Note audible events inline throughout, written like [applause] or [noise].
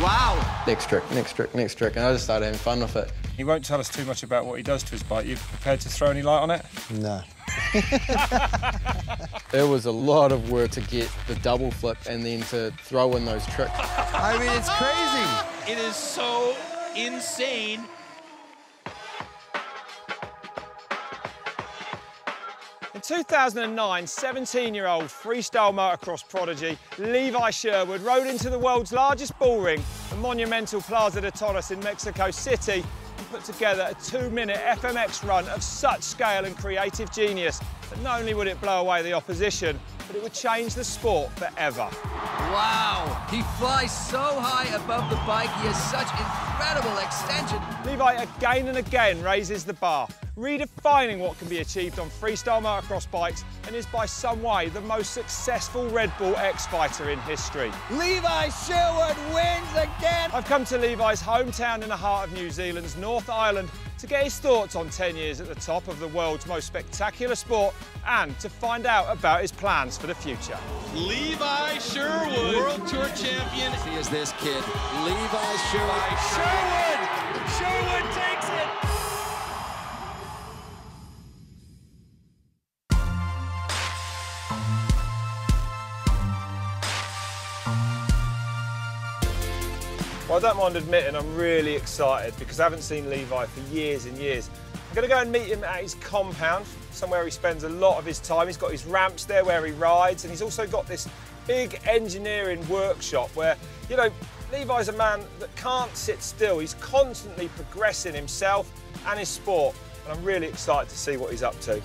Wow. Next trick, next trick, next trick. And I just started having fun with it. He won't tell us too much about what he does to his bike. You prepared to throw any light on it? No. [laughs] It was a lot of work to get the double flip and then to throw in those tricks. I mean, it's crazy. It is so insane. In 2009, 17-year-old freestyle motocross prodigy Levi Sherwood rode into the world's largest bull ring, the monumental Plaza de Toros in Mexico City, and put together a two-minute FMX run of such scale and creative genius that not only would it blow away the opposition, but it would change the sport forever. Wow. He flies so high above the bike. He has such incredible extension. Levi again and again raises the bar, redefining what can be achieved on freestyle motocross bikes and is by some way the most successful Red Bull X fighter in history. Levi Sherwood wins again. I've come to Levi's hometown in the heart of New Zealand's North Island to get his thoughts on 10 years at the top of the world's most spectacular sport and to find out about his plans for the future. Levi Sherwood, World Tour Champion. He is this kid, Levi Sherwood. Sherwood! Sherwood takes I don't mind admitting I'm really excited because I haven't seen Levi for years and years. I'm going to go and meet him at his compound, somewhere he spends a lot of his time. He's got his ramps there where he rides, and he's also got this big engineering workshop where, you know, Levi's a man that can't sit still. He's constantly progressing himself and his sport, and I'm really excited to see what he's up to.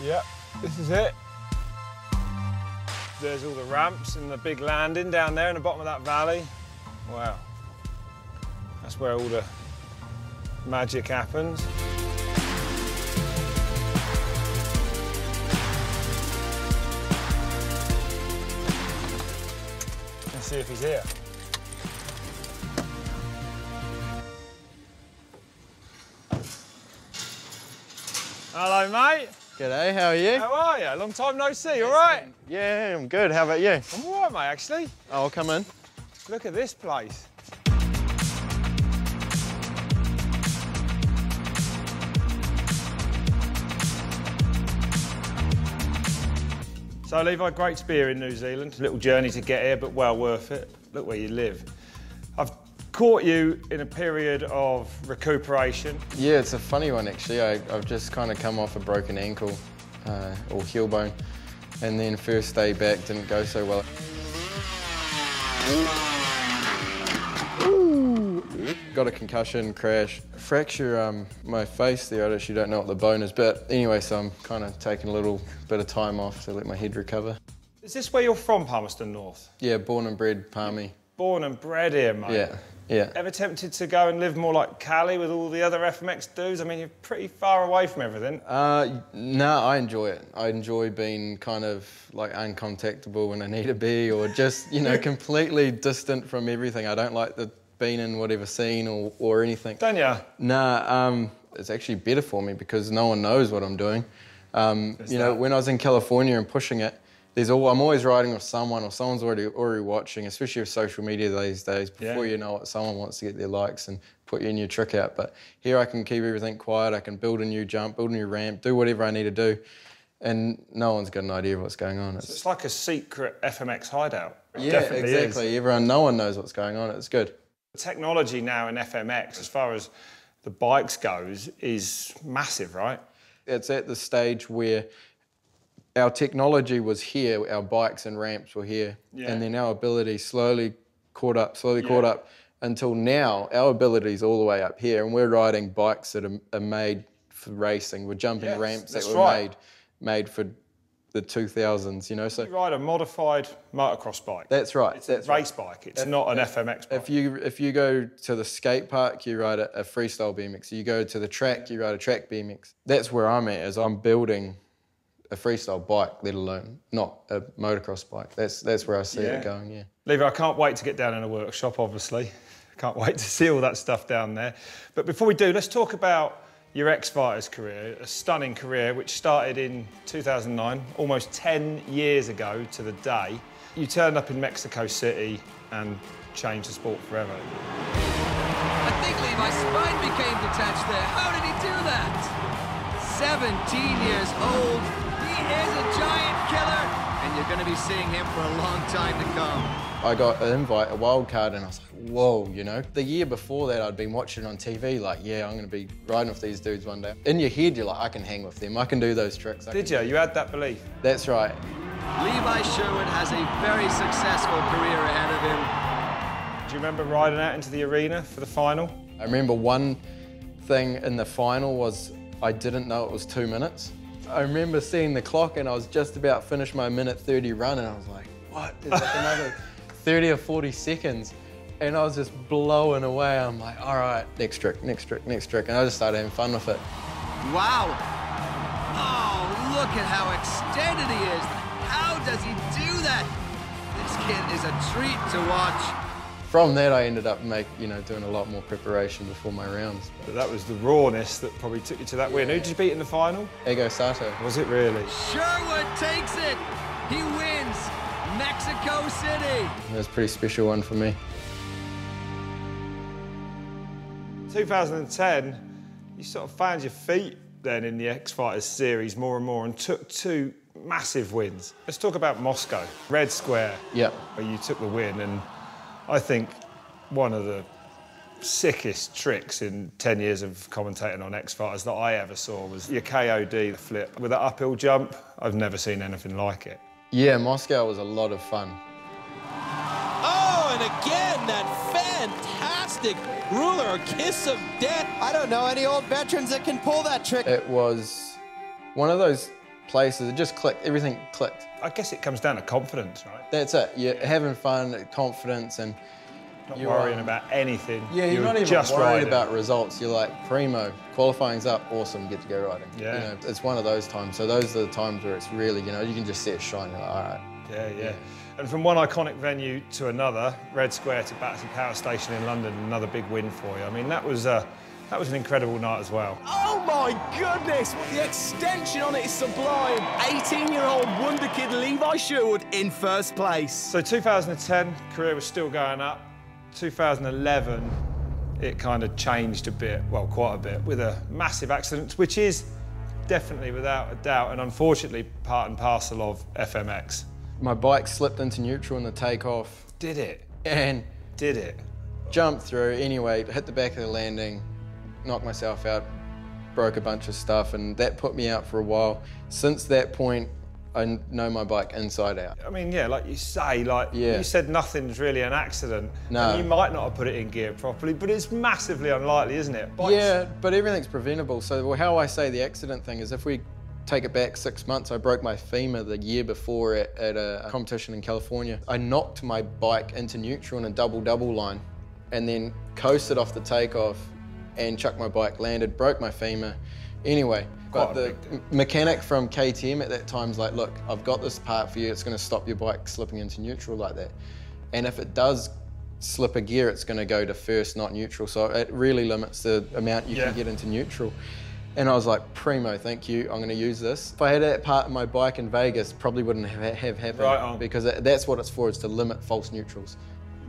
Yep, this is it. There's all the ramps and the big landing down there in the bottom of that valley. Wow. That's where all the magic happens. Let's see if he's here. Hello, mate. G'day, how are you? How are you? Long time no see, all right? Yeah, I'm good. How about you? I'm all right, mate, actually. Oh, I'll come in. Look at this place. So, Levi, great to be here in New Zealand. Little journey to get here, but well worth it. Look where you live. Caught you in a period of recuperation. Yeah, it's a funny one actually. I, I've just kind of come off a broken ankle uh, or heel bone, and then first day back didn't go so well. Got a concussion, crash, fracture um, my face there. I actually don't know what the bone is, but anyway, so I'm kind of taking a little bit of time off to let my head recover. Is this where you're from, Palmerston North? Yeah, born and bred Palmy. Born and bred here, mate. Yeah, yeah. Ever tempted to go and live more like Cali with all the other FMX dudes? I mean, you're pretty far away from everything. Uh, no, I enjoy it. I enjoy being kind of like uncontactable when I need to be, or just you know [laughs] completely distant from everything. I don't like the being in whatever scene or, or anything. Don't you? Nah, um, it's actually better for me because no one knows what I'm doing. Um, you know, when I was in California and pushing it, there's all, I'm always riding with someone or someone's already already watching, especially with social media these days. Before Yeah. you know it, someone wants to get their likes and put you in your new trick out. But here I can keep everything quiet. I can build a new jump, build a new ramp, do whatever I need to do, and no one's got an idea of what's going on. It's, It's like a secret FMX hideout. Yeah, definitely is. exactly. Everyone, no one knows what's going on. It's good. The technology now in FMX, as far as the bikes goes, is massive, right? it's at the stage where our technology was here, our bikes and ramps were here, Yeah. and then our ability slowly caught up, slowly caught up until now. Our ability is all the way up here, and we're riding bikes that are, are made for racing. We're jumping Yes, ramps that were right. made made for the 2000s. You know, so You ride a modified motocross bike. that's right. it's that's a race bike. It's not an FMX bike. If you if you go to the skate park, you ride a, a freestyle BMX. You go to the track, you ride a track BMX. That's where I'm at. Is I'm building a freestyle bike, let alone not a motocross bike. That's that's where I see Yeah. it going. Yeah. Levi, I can't wait to get down in a workshop, obviously. [laughs] Can't wait to see all that stuff down there. But before we do, let's talk about your X Fighters career, a stunning career which started in 2009, almost 10 years ago to the day. You turned up in Mexico City and changed the sport forever. I think Levi's spine became detached there. How did he do that? 17 years old. He is a giant killer, and you're going to be seeing him for a long time to come. I got an invite, a wild card, and I was like, whoa, you know? The year before that, I'd been watching on TV, like, yeah, I'm gonna be riding with these dudes one day. In your head, you're like, I can hang with them, I can do those tricks. I Did can- you? You had that belief? That's right. Levi Sherwood has a very successful career ahead of him. Do you remember riding out into the arena for the final? I remember one thing in the final was I didn't know it was two minutes. I remember seeing the clock and I was just about finished my minute 30 run and I was like, what? There's like another [laughs] 30 or 40 seconds. And I was just blowing away. I'm like, all right, next trick, next trick, next trick. And I just started having fun with it. Wow. Oh, look at how extended he is. How does he do that? This kid is a treat to watch. From that, I ended up make, you know, doing a lot more preparation before my rounds. But that was the rawness that probably took you to that win. Who did you beat in the final? Eigo Sato. Was it really? Sherwood takes it. He wins Mexico City. It was a pretty special one for me. 2010, you sort of found your feet then in the X Fighters series more and more and took two massive wins. Let's talk about Moscow, Red Square, Yep. where you took the win. And I think one of the sickest tricks in 10 years of commentating on X Fighters that I ever saw was your KOD the flip with that uphill jump. I've never seen anything like it. Yeah, Moscow was a lot of fun. Oh, and again, that fantastic ruler, kiss of death. I don't know any old veterans that can pull that trick. It was one of those places, it just clicked, everything clicked. I guess it comes down to confidence, right? That's it. You're having fun, confidence, and Not You worrying about anything. yeah, you're, not even just worried riding. about results. You're like primo, qualifying's up, awesome, get to go riding. Yeah. You know, it's one of those times. So those are the times where it's really, you know, you can just see it shine. You're like, all right. Yeah, yeah. And from one iconic venue to another, Red Square to Battersea Power Station in London, another big win for you. I mean, that was uh, that was an incredible night as well. Oh my goodness, the extension on it is sublime. 18-year-old wonder kid Levi Sherwood in first place. So 2010, career was still going up. 2011, it kind of changed a bit, well, quite a bit, with a massive accident, which is definitely, without a doubt, and unfortunately, part and parcel of FMX. My bike slipped into neutral in the takeoff Did it? and Did it? jumped through. Anyway, hit the back of the landing, knocked myself out, broke a bunch of stuff, and that put me out for a while. Since that point, I know my bike inside out. I mean, yeah, like you say, like Yeah. you said, nothing's really an accident. No. And you might not have put it in gear properly, but it's massively unlikely, isn't it? Bikes- Yeah, but everything's preventable. So well, how I say the accident thing is if we take it back six months, I broke my femur the year before at, at a competition in California. I knocked my bike into neutral in a double-double line and then coasted off the takeoff and chucked my bike, landed, broke my femur. Anyway, Quite but the big deal. m- mechanic from KTM at that time's like, look, I've got this part for you. It's going to stop your bike slipping into neutral like that. And if it does slip a gear, it's going to go to first, not neutral. So it really limits the amount you Yeah. can get into neutral. And I was like, primo, thank you. I'm going to use this. If I had that part of my bike in Vegas, probably wouldn't have, have happened. Right. Because that's what it's for, is to limit false neutrals.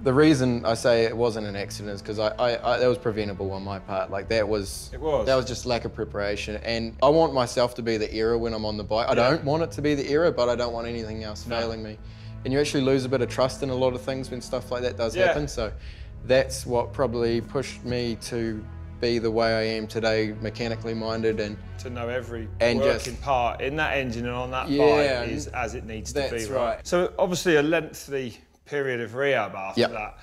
The reason I say it wasn't an accident is because I, I, I, that was preventable on my part. Like that was, It was. that was just lack of preparation. And I want myself to be the era when I'm on the bike. I don't want it to be the era, but I don't want anything else failing me. And you actually lose a bit of trust in a lot of things when stuff like that does Yeah. happen. So that's what probably pushed me to be the way I am today, mechanically minded and to know every And working just- part in that engine and on that Yeah, bike is as it needs to be. that's right. So obviously a lengthy period of rehab after Yep. that,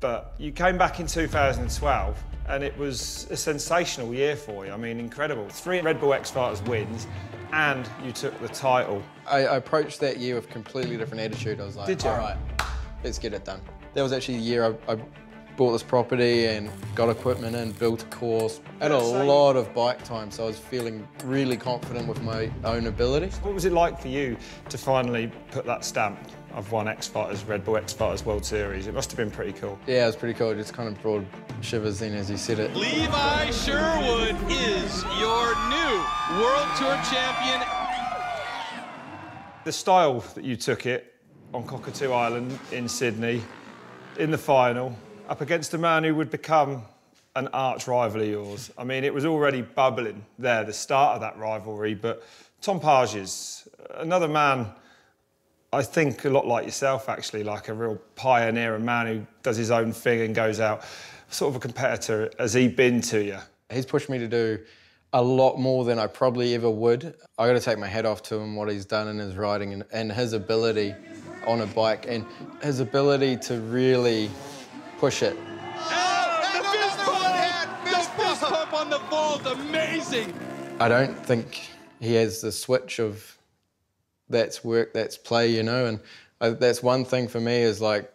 but you came back in 2012 and it was a sensational year for you. I mean, incredible. Three Red Bull X Fighters wins, and you took the title. I, approached that year with completely different attitude. I was like, all right, let's get it done. That was actually the year I, I bought this property and got equipment in, built a course. I had a lot of bike time, so I was feeling really confident with my own ability. What was it like for you to finally put that stamp of one X Fighters, Red Bull X Fighters World Series. It must have been pretty cool. Yeah, it was pretty cool. It just kind of brought shivers in as you said it. Levi Sherwood is your new World Tour champion. The style that you took it on Cockatoo Island in Sydney, in the final, up against a man who would become an arch rival of yours. I mean, it was already bubbling there, the start of that rivalry, but Tom Pages, another man I think a lot like yourself, actually, like a real pioneer, a man who does his own thing and goes out. Sort of a competitor. Has he been to you? He's pushed me to do a lot more than I probably ever would. I got to take my hat off to him, what he's done in his riding and, and his ability on a bike and his ability to really push it. Oh, the fist pump! The fist pump on the vault, amazing! I don't think he has the switch of that's work, that's play, you know. And I, that's one thing for me is like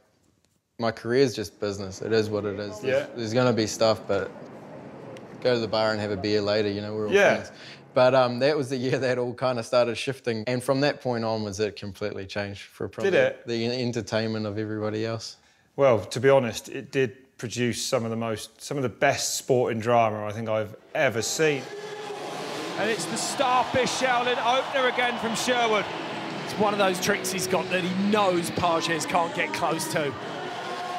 my career is just business. It is what it is. Yeah. There's, there's going to be stuff, but go to the bar and have a beer later. You know, we're all Yeah. friends. But um, that was the year that all kind of started shifting, and from that point onwards, it completely changed for probably it? the entertainment of everybody else. Well, to be honest, it did produce some of the most, some of the best sporting drama I think I've ever seen. And it's the Starfish Shaolin opener again from Sherwood. It's one of those tricks he's got that he knows Pages can't get close to.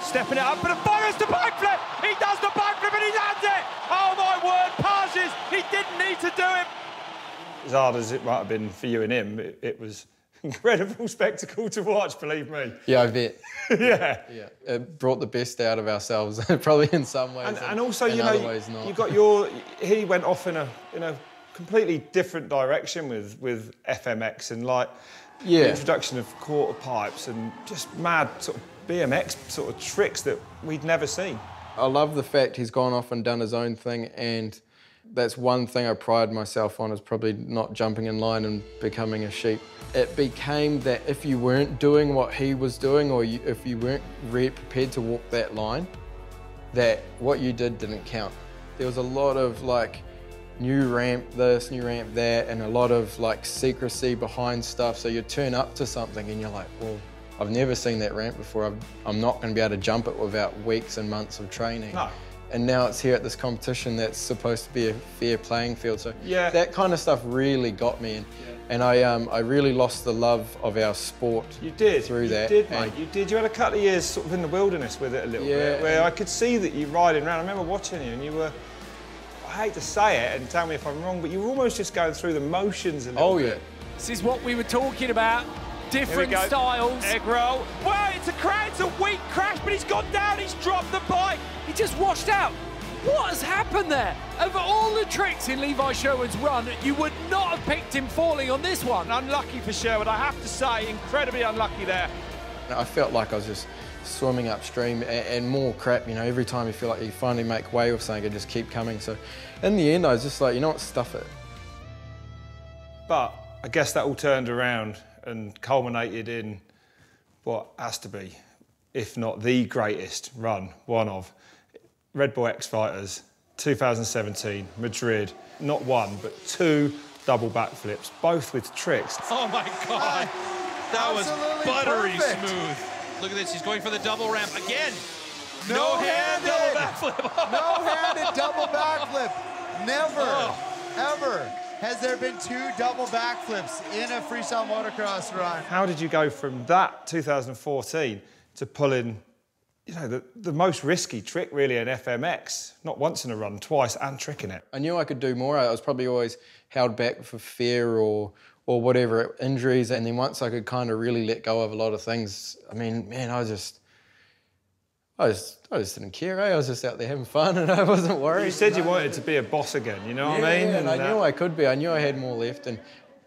Stepping it up, but a fires the backflip! He does the backflip and he lands it! Oh my word, Pages, he didn't need to do it! As hard as it might have been for you and him, it, it was [laughs] incredible spectacle to watch, believe me. Yeah, I bet. [laughs] yeah. Yeah, it brought the best out of ourselves, [laughs] probably in some ways, And, and also, in you know, you got your. He went off in a in a completely different direction with with FMX and like Yeah. the introduction of quarter pipes and just mad sort of BMX sort of tricks that we'd never seen. I love the fact he's gone off and done his own thing, and that's one thing I pride myself on is probably not jumping in line and becoming a sheep. It became that if you weren't doing what he was doing, or you, if you weren't re- prepared to walk that line, that what you did didn't count. There was a lot of like new ramp this, new ramp that, and a lot of like secrecy behind stuff. So you turn up to something and you're like, well, I've never seen that ramp before. I'm, I'm not going to be able to jump it without weeks and months of training. No. And now it's here at this competition that's supposed to be a fair playing field. So Yeah. that kind of stuff really got me. And, and I, um, I really lost the love of our sport You did. through you that. did, And- mate. You did. You had a couple of years sort of in the wilderness with it a little Yeah, bit, where I could see that you riding around. I remember watching you, and you were. I hate to say it, and tell me if I'm wrong, but you were almost just going through the motions a little Oh, yeah. bit. This is what we were talking about. Different go. styles. Egg roll. Well, it's a crash, it's a weak crash, but he's gone down, he's dropped the bike. He just washed out. What has happened there? Over all the tricks in Levi Sherwood's run, you would not have picked him falling on this one. Unlucky for Sherwood, I have to say, incredibly unlucky there. I felt like I was just swimming upstream and, and more crap, you know, every time you feel like you finally make way with something, it just keep coming. So in the end, I was just like, you know what, stuff it. But I guess that all turned around and culminated in what has to be, if not the greatest run, one of Red Bull X Fighters 2017, Madrid. Not one, but two double backflips, both with tricks. Oh my God. That was buttery perfect. smooth. Look at this, he's going for the double ramp again. No, No hand, handed. double backflip. No-handed double backflip. Never, Oh. ever has there been two double backflips in a freestyle motocross run. How did you go from that 2014 to pulling, you know, the, the most risky trick really in FMX? Not once in a run, twice, and tricking it. I knew I could do more. I was probably always held back for fear or or whatever injuries. And then once I could kind of really let go of a lot of things, I mean, man, I just, I just, I just didn't care. Eh? I was just out there having fun, and [laughs] I wasn't worried. You said you wanted to be a boss again, you know what I mean? Yeah, and I that- knew I could be. I knew I had more left, and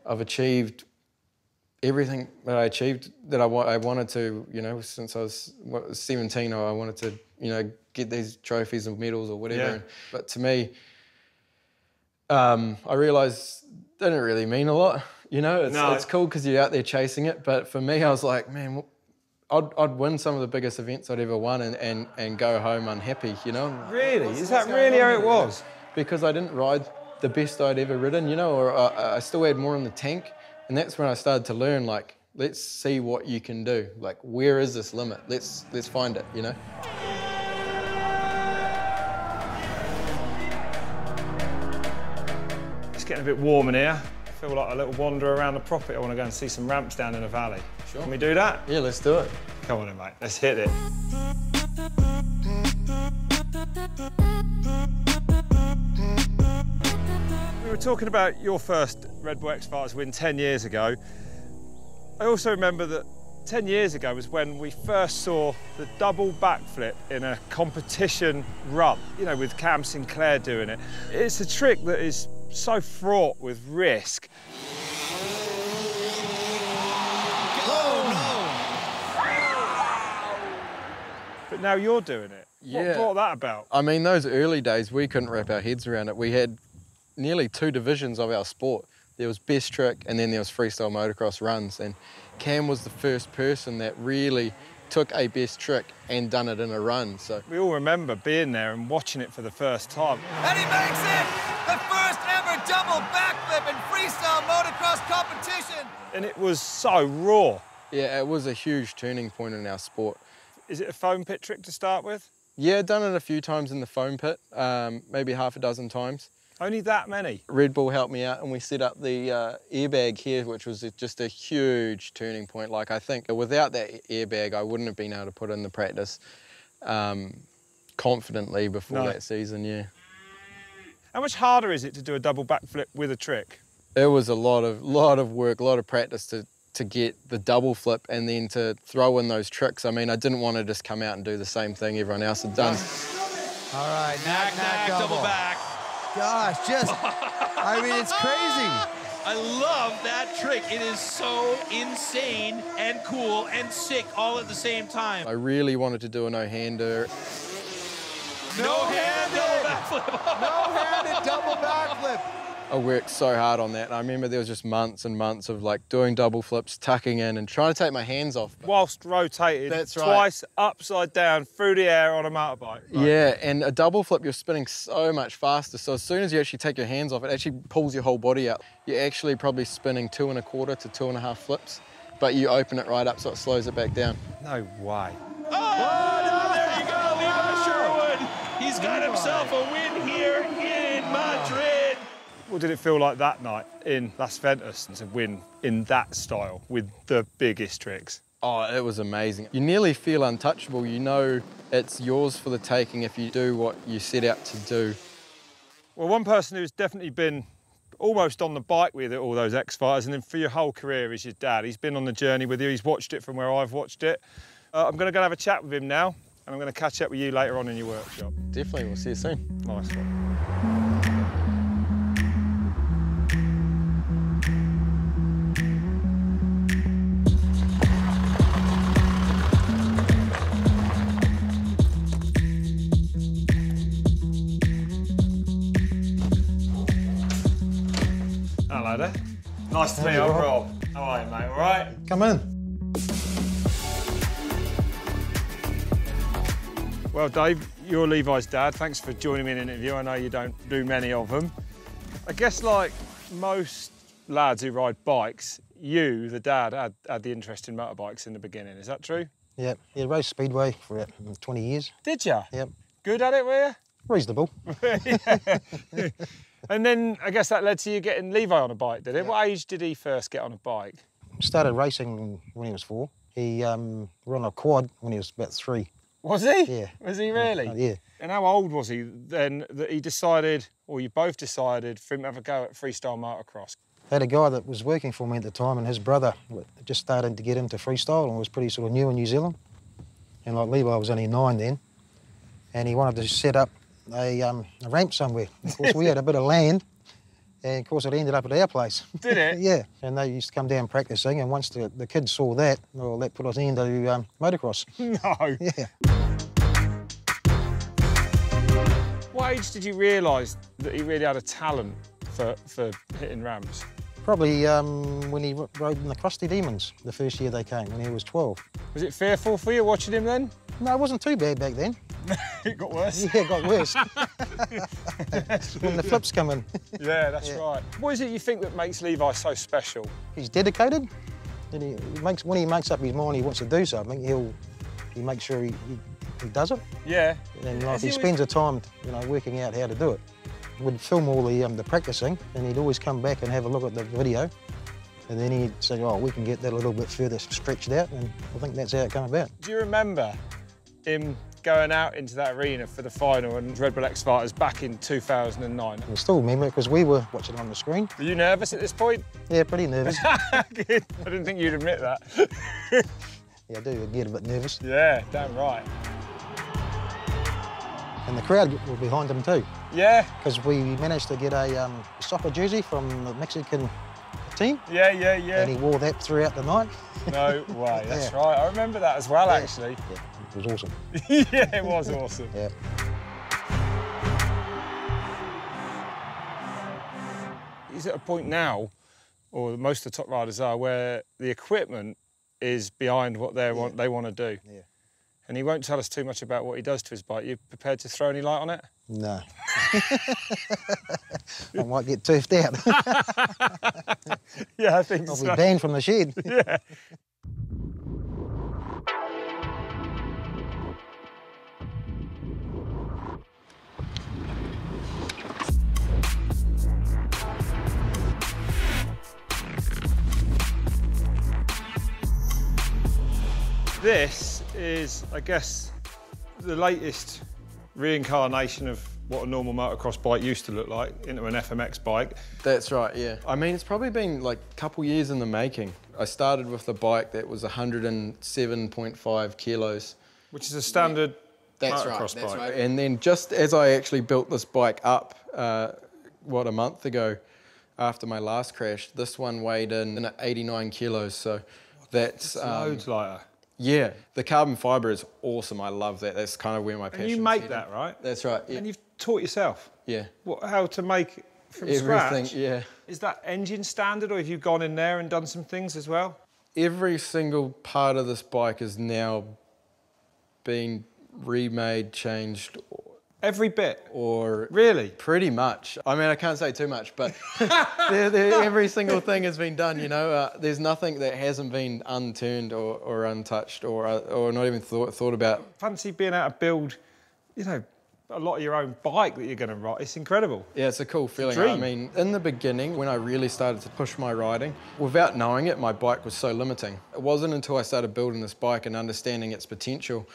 I've achieved everything that I achieved that I, wa- I wanted to. You know, since I was what, 17, I wanted to, you know, get these trophies and medals or whatever. Yeah. And- but to me, um, I realised they didn't really mean a lot. You know, it's, No. it's cool because you're out there chasing it. But for me, I was like, man. Wh- I'd, I'd win some of the biggest events I'd ever won and, and, and go home unhappy, you know? Really? What's- Is that really how it was? because I didn't ride the best I'd ever ridden, you know, or I, I still had more in the tank. And that's when I started to learn, like, let's see what you can do. Like, where is this limit? Let's let's find it. You know. It's getting a bit warm in here. Feel like a little wander around the property. I want to go and see some ramps down in the valley. Sure. Can we do that? Yeah, let's do it. Come on then, mate. Let's hit it. We were talking about your first Red Bull X Fighters win 10 years ago. I also remember that 10 years ago was when we first saw the double backflip in a competition run, you know, with Cam Sinclair doing it. It's a trick that is so fraught with risk. But now you're doing it. Yeah. What brought that about? I mean, those early days, we couldn't wrap our heads around it. We had nearly two divisions of our sport. There was best trick, and then there was freestyle motocross runs. And Cam was the first person that really took a best trick and done it in a run. So We all remember being there and watching it for the first time. And he makes it! The first ever double backflip in freestyle motocross competition! And it was so raw. yeah, it was a huge turning point in our sport. Is it a foam pit trick to start with? Yeah, done it a few times in the foam pit, um, maybe half a dozen times. Only that many. Red Bull helped me out, and we set up the uh, airbag here, which was just a huge turning point. Like I think without that airbag, I wouldn't have been able to put in the practice um, confidently before No. that season. Yeah, How much harder is it to do a double backflip with a trick? it was a lot of lot of work, a lot of practice to to get the double flip and then to throw in those tricks. I mean, I didn't want to just come out and do the same thing everyone else had done. All right, Nac, nac, nac, nac, double back. Gosh, just, [laughs] I mean, it's crazy. I love that trick. It is so insane and cool and sick all at the same time. I really wanted to do a no-hander. No hand double backflip. No-handed double backflip. Oh, I worked so hard on that. And I remember there was just months and months of like doing double flips, tucking in, and trying to take my hands off. Whilst rotated That's right. twice upside down through the air on a motorbike. Like, Yeah, and a double flip, you're spinning so much faster. So as soon as you actually take your hands off, it actually pulls your whole body out. You're actually probably spinning two and a quarter to two and a half flips, but you open it right up so it slows it back down. No way. Oh, What did it feel like that night in Las Ventas to win in that style with the biggest tricks? Oh, it was amazing. You nearly feel untouchable. You know it's yours for the taking if you do what you set out to do. Well, one person who's definitely been almost on the bike with it, all those X Fighters, and then for your whole career is your dad. He's been on the journey with you, he's watched it from where I've watched it. Uh, I'm going to go and have a chat with him now, and I'm going to catch up with you later on in your workshop. Definitely, we'll see you soon. Nice one. Nice to meet you, I'm Rob. How are you, mate? All right? Come in. Well, Dave, you're Levi's dad. Thanks for joining me in an interview. I know you don't do many of them. I guess, like most lads who ride bikes, you, the dad, had, had the interest in motorbikes in the beginning. Is that true? Yeah, Yeah, raced Speedway for about mm, 20 years. Did you? Yep. Good at it, were you? Reasonable. [laughs] and then I guess that led to you getting Levi on a bike, did it? What age did he first get on a bike? Started racing when he was four. He um, ran a quad when he was about three. Was he? Yeah. Was he really? Uh, yeah. And how old was he then that he decided, or you both decided, for him to have a go at freestyle motocross? I had a guy that was working for me at the time, and his brother just started to get into freestyle and was pretty sort of new in New Zealand. And like Levi was only nine then, and he wanted to set up a, um, a ramp somewhere. Of course, we had a bit of land, and of course, it ended up at our place. Did it? [laughs] yeah. And they used to come down practicing, and once the, the kids saw that, well, that put us into um, motocross. [laughs] No. Yeah. What age did you realise that he really had a talent for, for hitting ramps? Probably um, when he rode in the Crusty Demons the first year they came, when he was 12. Was it fearful for you watching him then? No, it wasn't too bad back then. [laughs] It got worse. Yeah, it got worse. [laughs] [laughs] when the flips come in. Yeah, that's Yeah. right. What is it you think that makes Levi so special? He's dedicated, And he, makes when he makes up his mind he wants to do something, he'll he makes sure he, he, he does it. Yeah. And like he he spends the time, you know, working out how to do it. We'd film all the um, the practicing, and he'd always come back and have a look at the video, and then he'd say, "Oh, we can get that a little bit further stretched out," and I think that's how it came about. Do you remember him going out into that arena for the final and Red Bull X Fighters back in 2009? I still remember because we were watching on the screen. Were you nervous at this point? Yeah, pretty nervous. Good. [laughs] I didn't think you'd admit that. [laughs] yeah, I do get a bit nervous, yeah, damn right. and the crowd were behind him too, Yeah, because we managed to get a um, soccer jersey from the Mexican team, yeah, yeah, yeah. and he wore that throughout the night. No [laughs] way, that's Yeah. right. I remember that as well, Yeah. actually. Yeah, it was awesome. [laughs] yeah, it was awesome. Yeah. He's at a point now, or most of the top riders are, where the equipment is behind what they want they want to do. Yeah. And he won't tell us too much about what he does to his bike. You prepared to throw any light on it? No. [laughs] I might get toothed out. [laughs] Yeah, I think I'll so. be banned from the shed. Yeah. This is, I guess, the latest reincarnation of what a normal motocross bike used to look like into an FMX bike. That's right, yeah. I mean, it's probably been like a couple years in the making. I started with a bike that was 107.5 kilos. Which is a standard That's motocross right, that's bike. right. And then just as I actually built this bike up, uh, what, a month ago, after my last crash, this one weighed in at 89 kilos. So that's, um, Loads lighter. Yeah, the carbon fiber is awesome. I love that. That's kind of where my passion. And you make that, right? That's right. Yeah. And you've taught yourself yeah. what, how to make from Everything. scratch. Yeah. Is that engine standard, or have you gone in there and done some things as well? Every single part of this bike is now being remade, changed, Every bit. or Really? Pretty much. I mean, I can't say too much, but [laughs] they're- they're- every single thing has been done. You know, uh, there's nothing that hasn't been unturned or, or untouched or uh, or not even thought thought about. Fancy being able to build, you know, a lot of your own bike that you're going to ride. It's incredible. Yeah, it's a cool feeling. dream. I mean, in the beginning, when I really started to push my riding, without knowing it, my bike was so limiting. It wasn't until I started building this bike and understanding its potential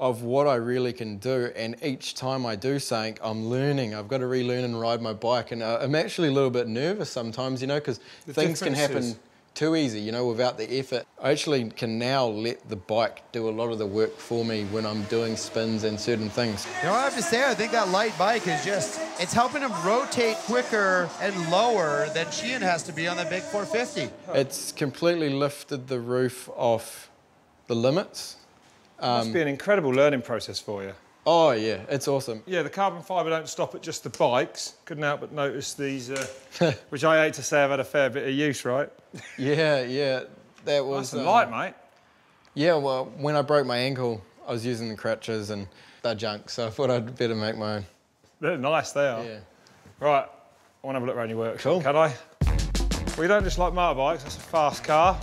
of what I really can do. And each time I do something, I'm learning. I've got to relearn and ride my bike. And uh, I'm actually a little bit nervous sometimes, you know, because things can happen differences. too easy, you know, without the effort. I actually can now let the bike do a lot of the work for me when I'm doing spins and certain things. You know what I have to say? I think that light bike is just, it's helping him rotate quicker and lower than Sheehan has to be on the big 450. It's completely lifted the roof off the limits. It must be an incredible learning process for you. Oh yeah, it's awesome. Yeah, the carbon fibre don't stop at just the bikes. Couldn't help but notice these, uh, [laughs] which I hate to say I've had a fair bit of use, right? [laughs] Yeah, yeah, that was. That's a um, light, mate. Yeah, well, when I broke my ankle, I was using the crutches and they're junk, so I thought I'd better make my own. They're nice, they are. Yeah. Right, I want to have a look around your workshop, Cool. can I? Well, don't just like motorbikes, that's a fast car.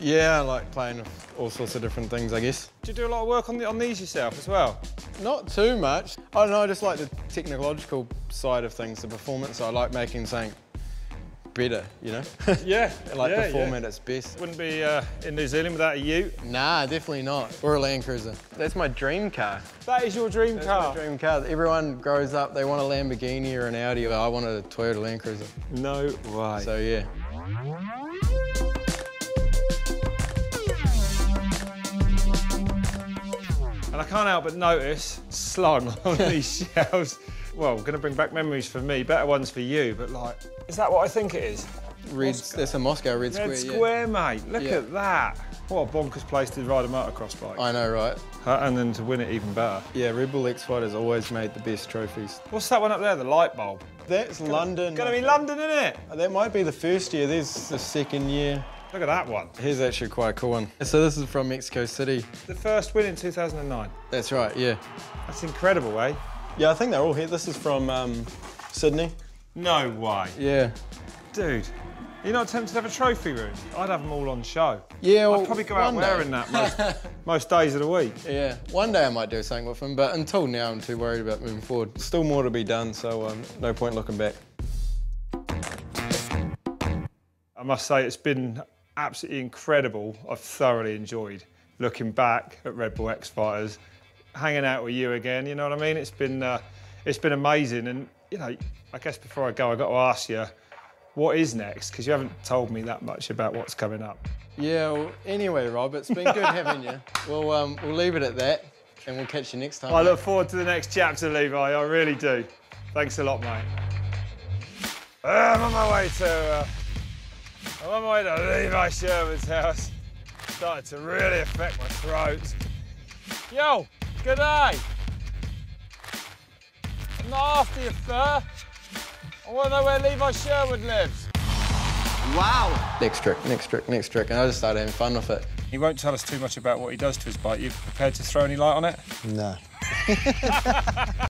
Yeah, I like playing with all sorts of different things, I guess. Do you do a lot of work on, the, on these yourself as well? Not too much. I don't know, I just like the technological side of things, the performance. I like making something better, you know? [laughs] Yeah, [laughs] like yeah, perform yeah. at its best. Wouldn't be uh, in New Zealand without a ute. Nah, definitely not. Or a Land Cruiser. That's my dream car. That is your dream That's car. my dream car. Everyone grows up, they want a Lamborghini or an Audi. but I want a Toyota Land Cruiser. No way. So yeah. And I can't help but notice, slung [laughs] on these [laughs] shelves, well, going to bring back memories for me, better ones for you, but like, is that what I think it is? Red, that's a Moscow Red, square. Red Square. Square, mate. Look Yeah. at that. What a bonkers place to ride a motocross bike. I know, right? Uh, and then to win it even better. Yeah, Red Bull X Fighters always made the best trophies. What's that one up there, the light bulb? That's London. Gonna be London, isn't it? That might be the first year. There's the second year. Look at that one. Here's actually quite a cool one. So this is from Mexico City. The first win in 2009. That's right, yeah. That's incredible, eh? Yeah, I think they're all here. This is from um, Sydney. No way. Yeah. Dude, You're not tempted to have a trophy room? I'd have them all on show. Yeah, well, I'd probably go out day. wearing that most, [laughs] most days of the week. Yeah, one day I might do something with them, but until now I'm too worried about moving forward. Still more to be done, so um, no point looking back. I must say it's been absolutely incredible. I've thoroughly enjoyed looking back at Red Bull X Fighters, hanging out with you again. You know what I mean? It's been uh, it's been amazing, and you know, I guess before I go, I got to ask you, what is next? Because you haven't told me that much about what's coming up. Yeah, well, anyway, Rob, it's been good [laughs] having you. We'll, um, we'll leave it at that, and we'll catch you next time. I mate. look forward to the next chapter, Levi. I really do. Thanks a lot, mate. Uh, I'm on my way to. Uh, I'm on my way to Levi Sherwood's house. Started to really affect my throat. Yo, good day. I'm not after you, sir. I want to know where Levi Sherwood lives. Wow. Next trick, next trick, next trick, and I just started having fun with it. He won't tell us too much about what he does to his bike. You prepared to throw any light on it? No. [laughs]